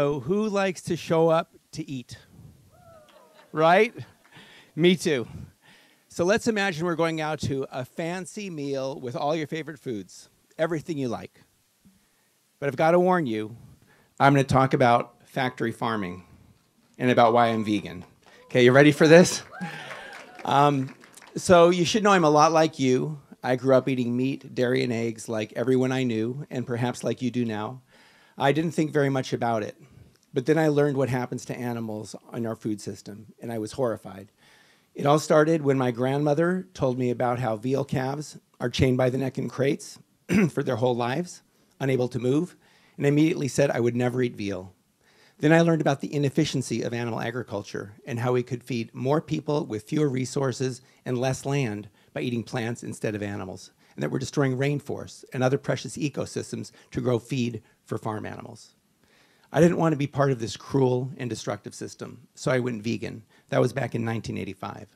So, who likes to show up to eat? Right? Me too. So, let's imagine we're going out to a fancy meal with all your favorite foods, everything you like. But I've got to warn you, I'm going to talk about factory farming and about why I'm vegan. Okay, you ready for this? Um, so, you should know I'm a lot like you. I grew up eating meat, dairy, and eggs like everyone I knew, and perhaps like you do now. I didn't think very much about it. But then I learned what happens to animals in our food system, and I was horrified. It all started when my grandmother told me about how veal calves are chained by the neck in crates for their whole lives, unable to move, and I immediately said I would never eat veal. Then I learned about the inefficiency of animal agriculture and how we could feed more people with fewer resources and less land by eating plants instead of animals, and that we're destroying rainforests and other precious ecosystems to grow feed for farm animals. I didn't want to be part of this cruel and destructive system, so I went vegan. That was back in 1985.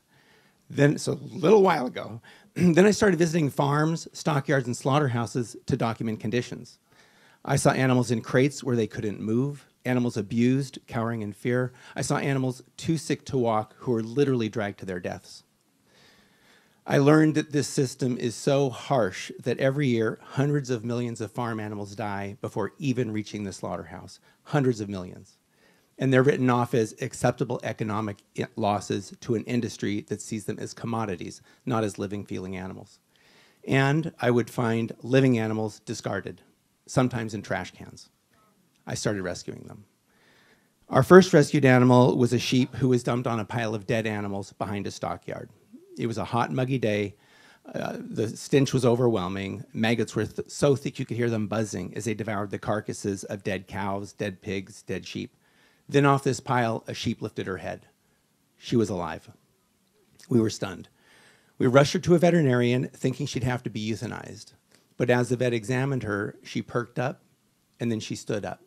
Then, so a little while ago, then I started visiting farms, stockyards, and slaughterhouses to document conditions. I saw animals in crates where they couldn't move, animals abused, cowering in fear. I saw animals too sick to walk who were literally dragged to their deaths. I learned that this system is so harsh that every year hundreds of millions of farm animals die before even reaching the slaughterhouse. Hundreds of millions. And they're written off as acceptable economic eh, losses to an industry that sees them as commodities, not as living, feeling animals. And I would find living animals discarded, sometimes in trash cans. I started rescuing them. Our first rescued animal was a sheep who was dumped on a pile of dead animals behind a stockyard. It was a hot, muggy day. Uh, the stench was overwhelming. Maggots were th- so thick you could hear them buzzing as they devoured the carcasses of dead cows, dead pigs, dead sheep. Then off this pile, a sheep lifted her head. She was alive. We were stunned. We rushed her to a veterinarian, thinking she'd have to be euthanized. But as the vet examined her, she perked up and then she stood up.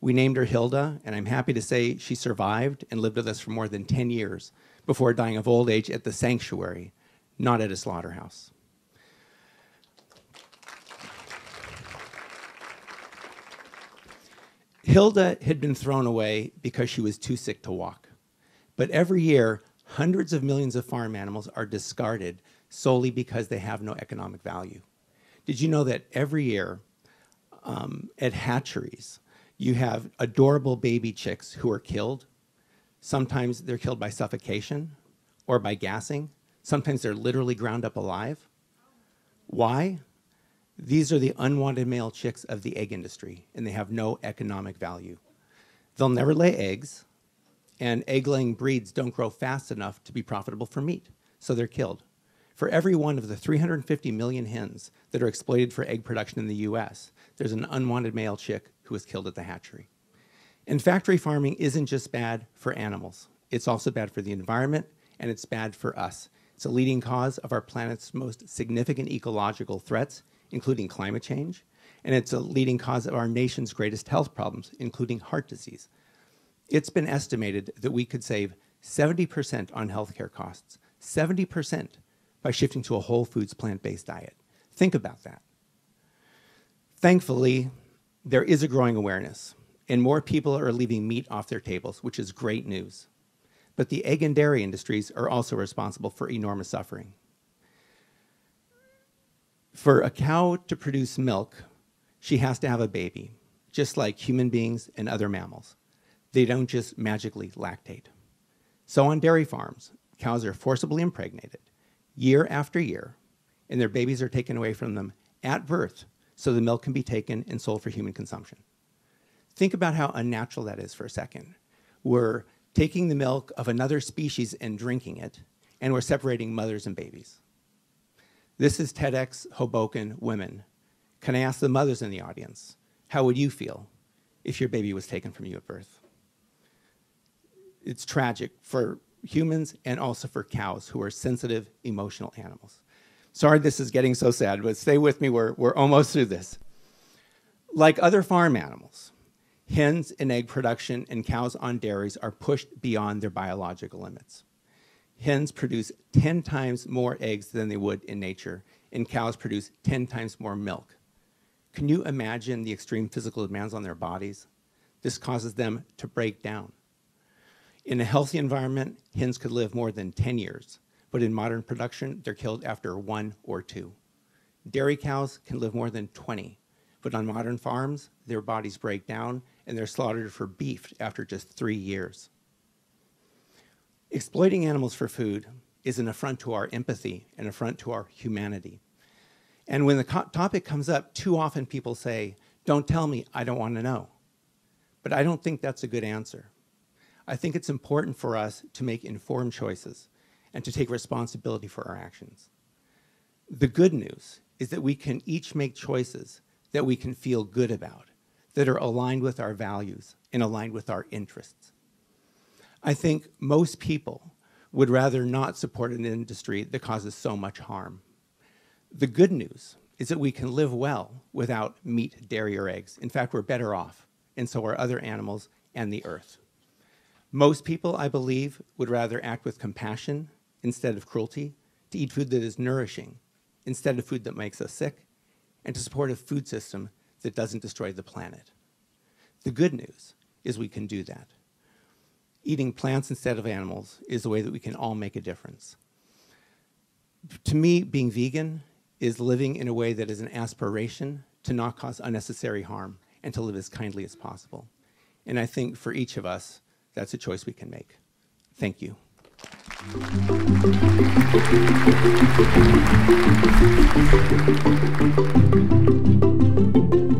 We named her Hilda, and I'm happy to say she survived and lived with us for more than 10 years before dying of old age at the sanctuary, not at a slaughterhouse. Hilda had been thrown away because she was too sick to walk. But every year, hundreds of millions of farm animals are discarded solely because they have no economic value. Did you know that every year um, at hatcheries, you have adorable baby chicks who are killed Sometimes they're killed by suffocation or by gassing. Sometimes they're literally ground up alive. Why? These are the unwanted male chicks of the egg industry, and they have no economic value. They'll never lay eggs, and egg laying breeds don't grow fast enough to be profitable for meat, so they're killed. For every one of the 350 million hens that are exploited for egg production in the US, there's an unwanted male chick who is killed at the hatchery. And factory farming isn't just bad for animals, it's also bad for the environment and it's bad for us. It's a leading cause of our planet's most significant ecological threats, including climate change, and it's a leading cause of our nation's greatest health problems, including heart disease. It's been estimated that we could save 70% on healthcare costs, 70% by shifting to a whole foods plant based diet. Think about that. Thankfully, there is a growing awareness and more people are leaving meat off their tables, which is great news. But the egg and dairy industries are also responsible for enormous suffering. For a cow to produce milk, she has to have a baby, just like human beings and other mammals. They don't just magically lactate. So on dairy farms, cows are forcibly impregnated year after year, and their babies are taken away from them at birth so the milk can be taken and sold for human consumption. Think about how unnatural that is for a second. We're taking the milk of another species and drinking it, and we're separating mothers and babies. This is TEDx Hoboken Women. Can I ask the mothers in the audience, how would you feel if your baby was taken from you at birth? It's tragic for humans and also for cows who are sensitive, emotional animals. Sorry this is getting so sad, but stay with me, we're, we're almost through this. Like other farm animals, Hens in egg production and cows on dairies are pushed beyond their biological limits. Hens produce 10 times more eggs than they would in nature, and cows produce 10 times more milk. Can you imagine the extreme physical demands on their bodies? This causes them to break down. In a healthy environment, hens could live more than 10 years, but in modern production, they're killed after one or two. Dairy cows can live more than 20, but on modern farms, their bodies break down and they're slaughtered for beef after just three years. Exploiting animals for food is an affront to our empathy, an affront to our humanity. And when the topic comes up, too often people say, Don't tell me, I don't want to know. But I don't think that's a good answer. I think it's important for us to make informed choices and to take responsibility for our actions. The good news is that we can each make choices that we can feel good about, that are aligned with our values and aligned with our interests. I think most people would rather not support an industry that causes so much harm. The good news is that we can live well without meat, dairy, or eggs. In fact, we're better off, and so are other animals and the earth. Most people, I believe, would rather act with compassion instead of cruelty, to eat food that is nourishing instead of food that makes us sick, and to support a food system that doesn't destroy the planet. The good news is we can do that. Eating plants instead of animals is the way that we can all make a difference. To me, being vegan is living in a way that is an aspiration to not cause unnecessary harm and to live as kindly as possible. And I think for each of us, that's a choice we can make. Thank you. Thank you.